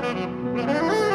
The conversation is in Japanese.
なるほど!